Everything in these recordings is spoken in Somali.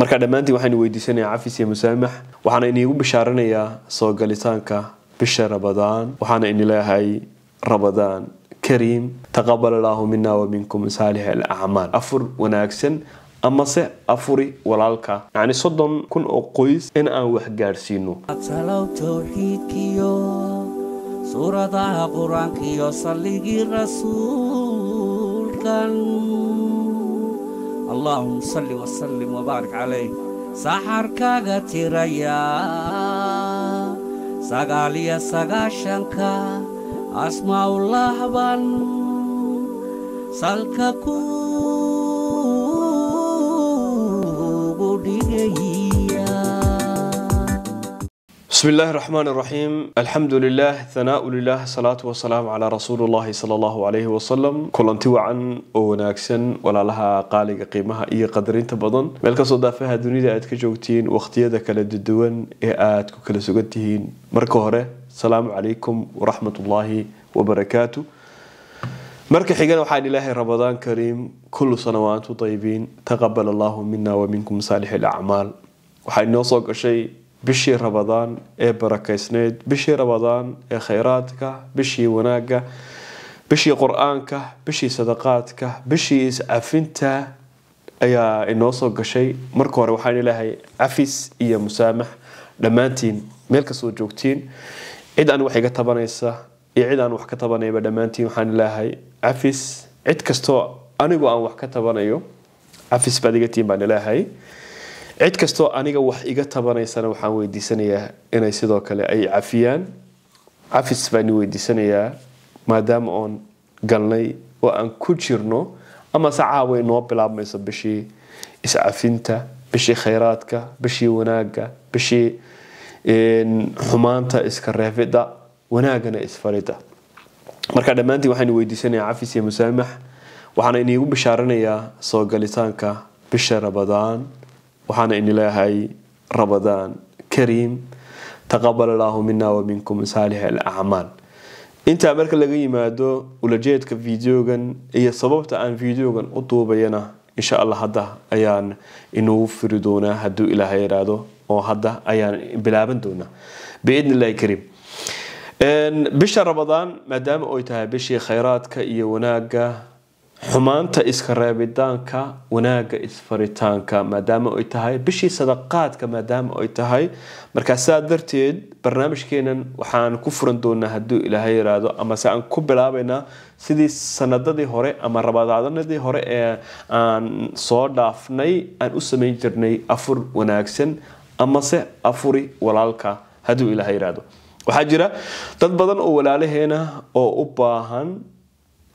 marka dhammaantiin waxaan weydiisanayaa cafis iyo musaamax waxaana iniigu bishaaranayaa soo galitaanka bisha rabadaan waxaana ini leeyahay rabadaan kariim taqabal allaahu mina wa minkum saalix alacmaal afur wanaagsan amase afuri walaalka. Yacni soddon kun oo qoys in aan wax gaadhsiino suuradaha qur'aankiyo salligii rasuulkan allaahuma salli wasallim wabaarik calayh saxarkaaga tiraya sagaaliyo sagaashanka asmaa'ullah baan salka kuugu بسم الله الرحمن الرحيم الحمد لله ثناء لله صلاة والسلام على رسول الله صلى الله عليه وسلم كلنتي وعن وناكسن ولا لها قالق قيمها إيه قدرين تبضن ملك صدا فيها دنيا أدك جوتين وقتيدا كلا ددوان آدك كلا سوقتهين مركوهرة السلام عليكم ورحمة الله وبركاته marka xigana waxaan ilaahay ramadaan kariim kullu sanawaantu tayibiin taqabal allahu mina wa minkum saalix alacmaal waxaa inoo بشي رمضان اي بركة سنيد بشي رمضان اي خيراتك. بشي وناقة. بشي قرآنك. بشي صدقاتك. بشي اسعفنتا أيا انوصو قشي مركو روحان الهي عفيس إيا مسامح. لمانتين. ميلك سو جوكتين. عيد أن وحي قطبانيسا اي عيد أن وحكا طبانيبا لمانتين وحان الهي عفيس. عيد كستو. انيقو أن وحكا طبانيو عفيس بادقتين بان الهي cid kastoo aniga wax iga tabanaysana waxaan weydiisanayaa inay sidoo kale ay cafiyaan cafis baan weydiisanayaa maadaama oon galnay oo aan ku jirno ama se caawa inoo bilaabmayso bishii iscafinta bishii khayraadka bishii wanaagga bishii xumaanta iska reefida wanaagana isfarida marka dhammaantiin waxaan weydiisanayaa cafis iyo musaamax waxaana iniigu bishaaranayaa soo galitaanka bisha rabadaan وحنا إني لها هاي رمضان كريم. تقبل الله منا ومنكم صالح الأعمال. إنت أمريكا لغي ما ولا ولجيت كفيديو غن إيا سبب تعان فيديو غن أطوب إن شاء الله هدا أيان إنو فردونا هدو إلى هاي رادو أو هدا أيان بلابن دونا. بإذن الله كريم. بشر رمضان مدام أويتها بشي خيرات كإيا وناقة xumaanta iska reebitaanka wanaagga isfaritaanka maadaama ay tahay bishii sadaqaadka maadaama ay tahay markaa saa darteed barnaamijkeenan waxaan ku furan doonaa hadduu ilaahay yiraahdo amase aan ku bilaabaynaa sidii sanadadii hore ama rabadaadanadii hore ee aan soo dhaafnay aan u samayn jirnay afur wanaagsan amase afuri walaalka hadduu ilaahay yiraahdo waxaa jira dad badan oo walaalaheena oo u baahan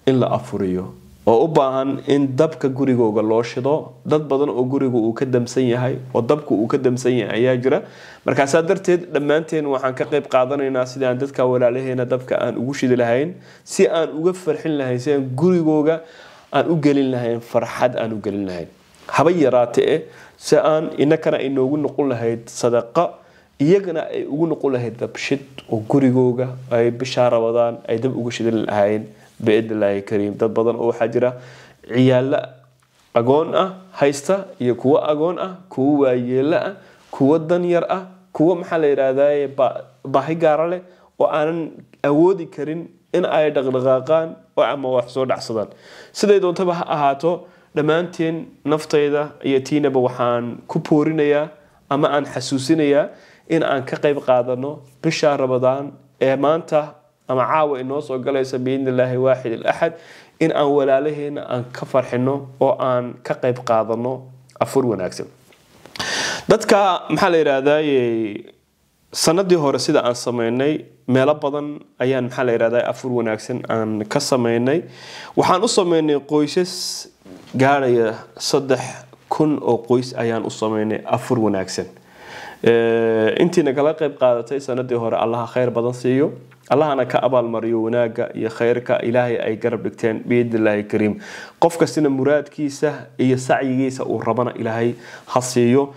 in la afuriyo oo u baahan in dabka gurigooga loo shido dad badan oo guriga uu ka damsan yahay oo dabka uu ka damsan yahay ayaa jira markaasaa darteed dhammaanteen waxaan ka qayb qaadanaynaa sidii aan dadka walaalaheena dabka aan ugu shidi lahayn si aan uga farxin lahayn si aan gurigooga aan u gelin lahayn farxad aan u gelin lahayn haba yaraate eh si aan inakana ay noogu noqon lahayd sadaqa iyagana ay ugu noqon lahayd dabshid oo gurigooga ay bishaa rabadaan ay dab uga shidan lahayn biidnillaahi kariim. Dad badan oo waxaa jira ciyaalo agoon ah haysta iyo kuwo agoon ah kuwo waayeelo ah kuwo danyar ah kuwo maxaa la yidhaahdaye baahi gaara leh oo aanan awoodi karin in ay dhaqdhaqaaqaan oo ama wax soo dhacsadaan. Siday doontaba ha ahaato dhammaanteen naftayda iyo tiinaba waxaan ku poorinayaa ama aan xasuusinayaa in aan ka qayb qaadano bisha rabadaan ee maanta ama caawa inoo soo galaysa biidn illaahi waaxid ilaxad in aan walaalaheena aan ka farxino oo aan ka qayb qaadano afur wanaagsan dadka maxaa la yidhaahdaye sanadii hore sida aan sameynay meelo badan ayaan maxaa la yidhahda afur wanaagsan aan ka sameynay waxaan u sameynay qoysas gaarhaya saddex kun oo qoys ayaan u sameynay afur wanaagsan intiina kala qayb qaadatay sanadii hore allaha khayr badan siiyo allahana ka abaalmariyo wanaagga iyo khayrka ilaahay ay garab dhigteen biidnillaahi kariim qof kastina muraadkiisa iyo sacyigiisa uu rabana ilaahay ha siiyo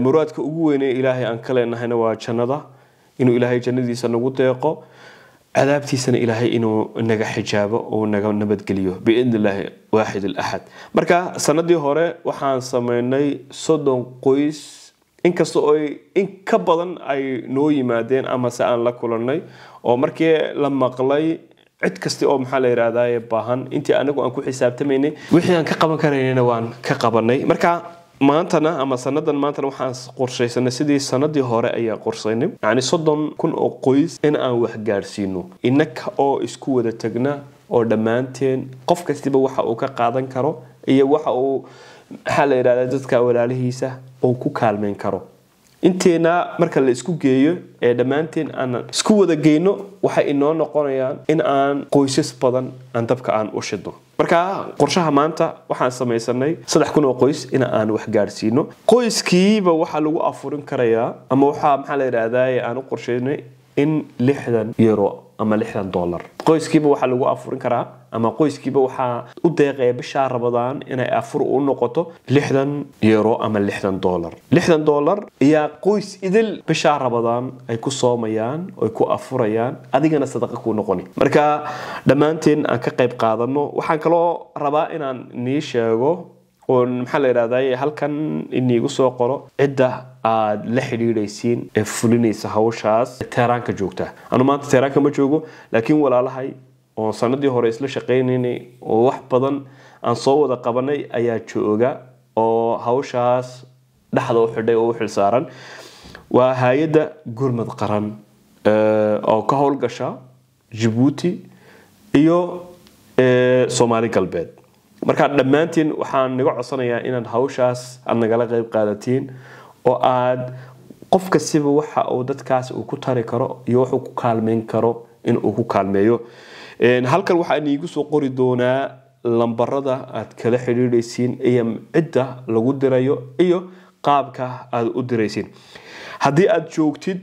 muraadka ugu weynee ilaahay aan ka leenahayna waa jannada inuu ilaahay jannadiisa nagu deeqo cadaabtiisana ilaahay inuu naga xijaabo oo naga nabadgeliyo biidni illaahi waaxid alaxad marka sanadii hore waxaan sameynay soddon qoys inkasta oo in ka badan ay noo yimaadeen ama se aan la kulannay oo markii la maqlay cid kasta oo maxaa la yidhahdaa baahan. Intii anagu aan ku xisaabtamaynay wixii aan ka qaban karaynayna waan ka qabanay marka maantana ama sanadan maantana waxaan qorshaysanay sidii sanadii hore ayaan qorsaynay yacni soddon kun oo qoys in aan wax gaadhsiino innaka oo isku wada tagna oo dhammaanteen qof kastiba waxa uu ka qaadan karo iyo waxa uu maxaa la yidhahdaa dadka walaalihiisa uu ku kaalmeyn karo inteena marka la isku geeyo ee dhammaanteen aan isku wada geyno waxay inoo noqonayaan in aan qoysas badan aan dabka aan u shidno marka qorshaha maanta waxaan samaysanay saddex kun oo qoys in aan wax gaadhsiino qoyskiiba waxaa lagu afurin karayaa ama waxaa maxaa la yidhahdaa aan u qorsheynay in lixdan euro ama lixdan dollar. Qoyskiiba waxaa lagu afurin karaa ama qoyskiiba waxaa u deeqaya bishaa rabadaan inay afur u noqoto lixdan euro ama lixdan dollar. Lixdan dollar ayaa qoys idil bishaa rabadaan ay ku soomayaan oy ku afurayaan adigana sadaqa kuu noqoni. Marka dhammaanteen aan ka qayb qaadano waxaan kaloo rabaa inaan nii sheego oo maxaa la yidhahdaa halkan iniigu soo qoro cidda aad la xidhiidhaysiin ee fulinaysa hawshaas teeraanka joogta anu maanta teeraanka ma joogo laakiin walaalahay oo sanadii hore isla shaqaynaynay oo wax badan aan soo wada qabanay ayaa jooga oo hawshaas dhexda u xidhay oo u xilsaaran waa hay-adda gurmad qaran oo ka howlgasha jabuuti iyo soomaali galbeed markaa dhammaantiin waxaan naga codsanayaa inaad hawshaas aad nagala qeyb qaadatiin oo aad qof kastiba waxa uu dadkaas uu ku tari karo iyo wuxuu ku kaalmeyn karo in uu ku kaalmeeyo. Halkan waxaa niigu soo qori doonaa lambarada aad kala xidhiidhaysiin iyo cidda lagu dirayo iyo qaabka aad u diraysiin. Haddii aad joogtid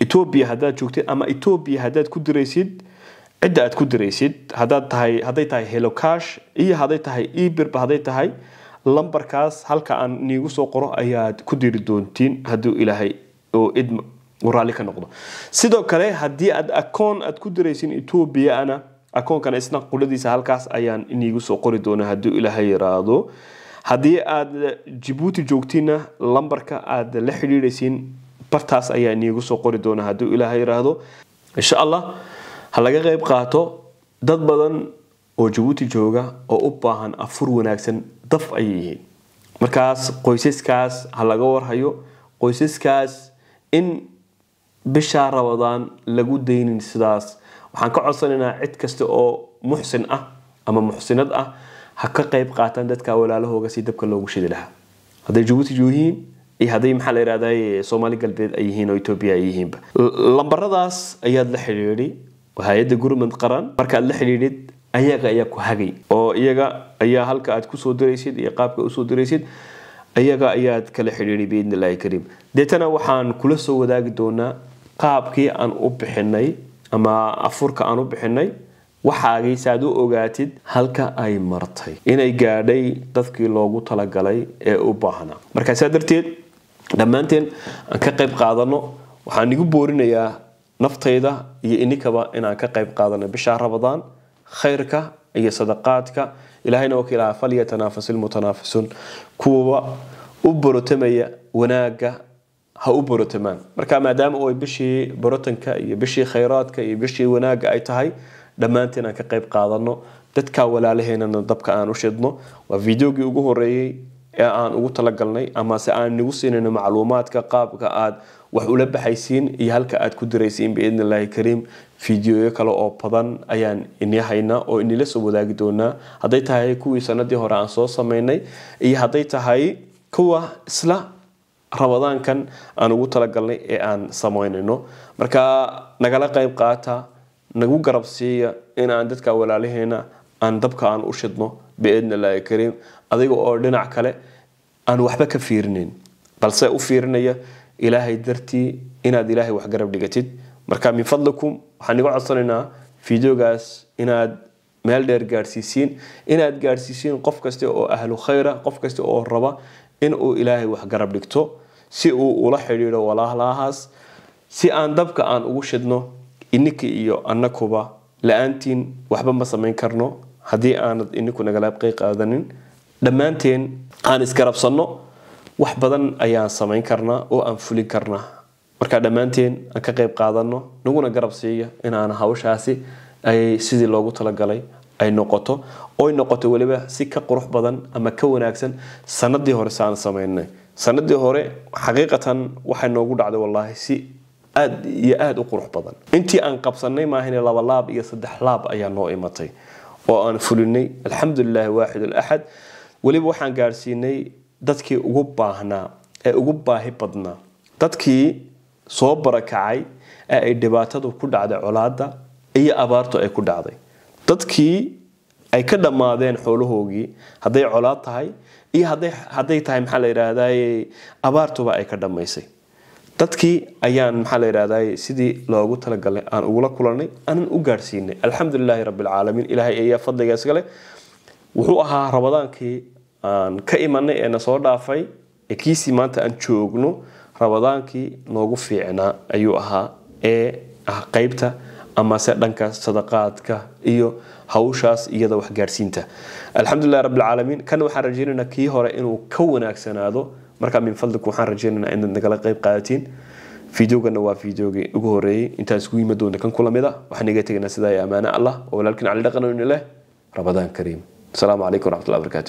etoobiya haddaad joogtid ama etoobiya haddaad ku diraysid cidda aad ku diraysid hadaad tahay hadday tahay helocash iyo hadday tahay ebirba hadday tahay lambarkaas halka aan niigu soo qoro ayaad ku diri doontiin hadduu ilaahay oo id raalli ka noqdo. Sidoo kale haddii aad akoon aad ku diraysin etoobiyana akoonkana isna quladiisa halkaas ayaan iniigu soo qori doona hadduu ilaahay yiraahdo haddii aad jabuuti joogtiinna lambarka aad la xidhiidhaysiin bartaas ayaa iniigu soo qori doona hadduu ilaahay yiraahdo insha allah ha laga qayb qaato dad badan oo jabuuti jooga oo u baahan afur wanaagsan daf ayay yihiin. Markaas qoysaskaas ha laga warhayo qoysaskaas in bishaa rabadaan lagu daynin sidaas. Waxaan ka codsanaynaa cid kasta oo muxsin ah ama muxsinad ah ha ka qayb qaataan dadka walaalahooga si dabka loogu shidi lahaa. Hadday jabuuti yihiin iyo hadday maxaa la yidhahdaa soomaali galbeed ay yihiin oo etoobiya ay yihiinba. Lambaradaas ayaad la xidhiidhi hay'adda gurmad qaran. Markaad la xidhiidhid ayaga ayaa ku hagay oo iyaga ayaa halka aad ku soo diraysid iyo qaabka u soo diraysid ayaga ayaad kala xidhiidhi biidni illaahi kariim. Deetana waxaan kula soo wadaagi doonaa qaabkii aan u bixinay ama afurka aan u bixinay. Waxaagay saaad u ogaatid halka ay martay inay gaadhay dadkii loogu talagalay ee u baahnaa markaa saa darteed dhammaanteen aan ka qayb qaadano waxaan igu boorinayaa naftayda iyo inikaba inaan ka qayb qaadano bisha rabadaan خيرك هي صدقاتك. هنا وكلا فليتنافس المتنافسون. كوبا أبرو تمية وناقة ها أبرو تمان. مركا ما دام أوي بشي بروتنك أي بشي خيراتك أي بشي وناقة أي تهي لما كقيب قادنو تتكاول عليهنا نضبك آن وشدنو. وفيديو جيوغو رأيي ee aan ugu talagalnay ama se aan nagu siinayno macluumaadka qaabka aad wax ula baxaysiin iyo halka aad ku diraysiin biidni illaahi kariim fideoyo kale oo badan ayaan ini haynaa oo inila soo wadaagi doonaa hadday tahay kuwii sanadii hore aan soo sameynay iyo hadday tahay kuwa isla rabadaankan aan ugu talagalnay ee aan sameynayno marka nagala qayb qaata nagu garab siiya inaan dadka walaalaheena aan dabka aan u shidno illaahi kariim adiga oo dhinac kale aan waxba ka fiirinayn balse u fiirinaya ilaahay dartii inaad ilaahay wax garab dhigatid. Marka min fadlikum waxaan iga codsanaynaa fideogaas inaad meel dheer gaadhsiisiin inaad gaadhsiisiin qof kasta oo ahlu khayra qof kasta oo raba inuu ilaahay wax garab dhigto si uu ula xidhiidho walaalahaas si aan dabka aan ugu shidno ininka iyo annakuba la'aantiin waxba ma samayn karno haddii aanad ininku nagala qeyb qaadanin dhammaanteen aan isgarabsanno wax badan ayaan samayn karnaa oo aan fulin karnaa. Marka dhammaanteen aan ka qeyb qaadano naguna garab siiya inaan hawshaasi ay sidii loogu talagalay ay noqoto oy noqoto weliba si ka qurux badan ama ka wanaagsan sanadii hore saan samaynay. Sanadii hore xaqiiqatan waxay noogu dhacday wallaahi si aad iyo aada u qurux badan. Intii aan qabsanay maahine laba laab iyo saddex laab ayaa noo imatay oo aan fulinay alxamdulilahi waaxid alaxad. Weliba waxaan gaadhsiinay dadkii ugu baahnaa ee ugu baahi badnaa dadkii soo barakacay ee ay dhibaatadu ku dhacday colaada iyo abaartu ay ku dhacday. Dadkii ay ka dhammaadeen xoolahoogii hadday colaad tahay iyo hadday tahay maxaa la yidhaahdaye abaartuba ay ka dhammaysay dadkii ayaan maxaa la yidhahdaye sidii loogu talagalay aan ugula kulanay aanan u gaadhsiinay alxamdulilaahi rabbilcaalamiin ilaahay ayaa fadliga iskale wuxuu ahaa rabadaankii aan ka imanay ee na soo dhaafay ee kiisii maanta aan joogno rabadaankii noogu fiicnaa ayuu ahaa ee ah qeybta amase dhanka sadaqaadka iyo hawshaas iyada wax gaadhsiinta alxamdulilah rabbilcaalamiin kana waxaan rajaynaynaa kii hore inuu ka wanaagsanaado fadliku waxaan rajaynaynaa inaad nagala qeyb qaadatiin fideogana waa fideogii ugu horeeyey intaan isku yimid doonta kan kula mid a waxaan iga tegaynaa sidaa iyo ammaane allah oo walaalkiin cali dhaqan leh rabadaan kariim asalaamu calaykum waraxmatullahi barakaatu